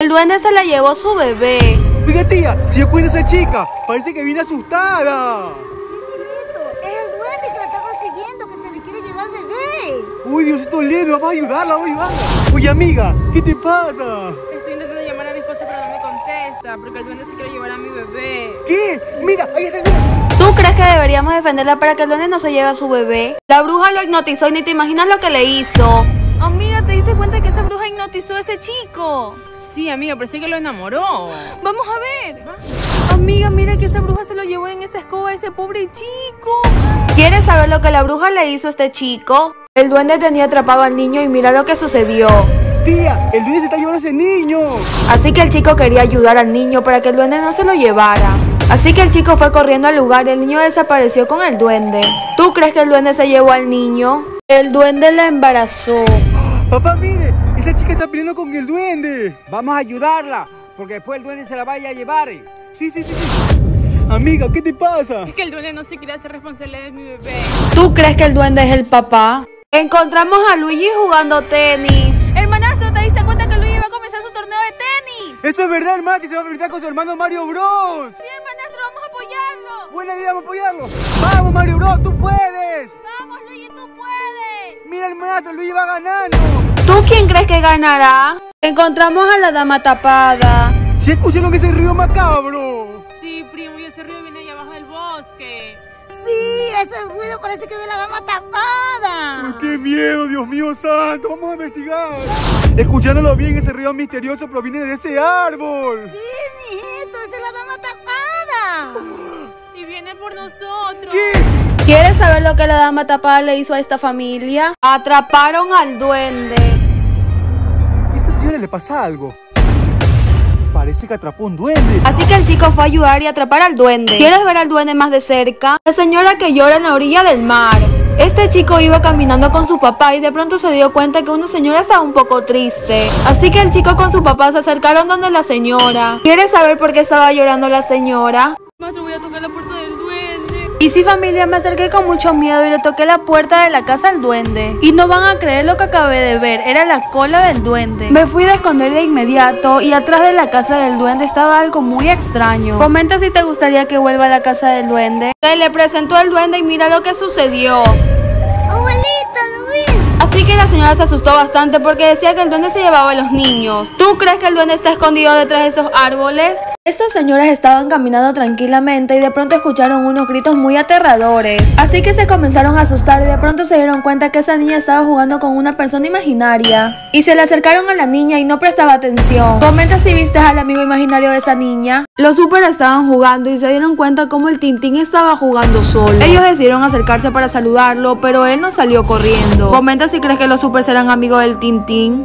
El duende se la llevó su bebé. Oiga tía, si yo cuido a esa chica, parece que viene asustada. Mijito, es el duende que la está persiguiendo, que se le quiere llevar al bebé. Uy, Diosito lindo, vamos a ayudarla, vamos a ayudarla. Oye amiga, ¿qué te pasa? Estoy intentando llamar a mi esposa pero no me contesta porque el duende se quiere llevar a mi bebé. ¿Qué? Mira, ahí está el duende. ¿Tú crees que deberíamos defenderla para que el duende no se lleve a su bebé? La bruja lo hipnotizó y ni te imaginas lo que le hizo. Amiga, ¿te diste cuenta que esa bruja hipnotizó a ese chico? Sí, amiga, parece que lo enamoró. Vamos a ver. Amiga, mira que esa bruja se lo llevó en esa escoba a ese pobre chico. ¿Quieres saber lo que la bruja le hizo a este chico? El duende tenía atrapado al niño y mira lo que sucedió. Tía, el duende se está llevando a ese niño. Así que el chico quería ayudar al niño para que el duende no se lo llevara. Así que el chico fue corriendo al lugar y el niño desapareció con el duende. ¿Tú crees que el duende se llevó al niño? El duende la embarazó. Papá, mire, esa chica está peleando con el duende. Vamos a ayudarla, porque después el duende se la vaya a llevar. Sí, sí, sí. sí. Amiga, ¿qué te pasa? Es que el duende no se quiere hacer responsable de mi bebé. ¿Tú crees que el duende es el papá? Encontramos a Luigi jugando tenis. Hermanastro, ¿te diste cuenta que Luigi va a comenzar su torneo de tenis? Eso es verdad, hermano, que se va a enfrentar con su hermano Mario Bros. Sí, hermanastro, vamos a apoyarlo. Buena idea, vamos a apoyarlo. Vamos, Mario Bros, tú puedes. Vamos, Luigi, tú puedes. Mira, hermano, Luigi va ganando. ¿Tú quién crees que ganará? Encontramos a la dama tapada. ¿Sí escucharon ese río macabro? Sí, primo, y ese río viene allá abajo del bosque. Sí, ese ruido parece que es de la dama tapada. Uy, ¡Qué miedo, Dios mío santo! Vamos a investigar. Escuchándolo bien, ese río misterioso proviene de ese árbol. Sí, mijito, esa es la dama tapada. Y viene por nosotros. ¿Qué? ¿Quieres saber lo que la dama tapada le hizo a esta familia? Atraparon al duende. ¿A esa señora le pasa algo? Parece que atrapó un duende. Así que el chico fue a ayudar y atrapar al duende. ¿Quieres ver al duende más de cerca? La señora que llora en la orilla del mar. Este chico iba caminando con su papá y de pronto se dio cuenta que una señora estaba un poco triste. Así que el chico con su papá se acercaron donde la señora. ¿Quieres saber por qué estaba llorando la señora? Maestro, voy a tocar la. Y sí familia, me acerqué con mucho miedo y le toqué la puerta de la casa al duende. Y no van a creer lo que acabé de ver, era la cola del duende. Me fui de esconder de inmediato y atrás de la casa del duende estaba algo muy extraño. Comenta si te gustaría que vuelva a la casa del duende. Se le presentó al duende y mira lo que sucedió. Así que la señora se asustó bastante porque decía que el duende se llevaba a los niños. ¿Tú crees que el duende está escondido detrás de esos árboles? Estas señoras estaban caminando tranquilamente y de pronto escucharon unos gritos muy aterradores. Así que se comenzaron a asustar y de pronto se dieron cuenta que esa niña estaba jugando con una persona imaginaria. Y se le acercaron a la niña y no prestaba atención. Comenta si viste al amigo imaginario de esa niña. Los super estaban jugando y se dieron cuenta como el Tintín estaba jugando solo. Ellos decidieron acercarse para saludarlo, pero él no salió corriendo. Comenta si crees que los super serán amigos del Tintín.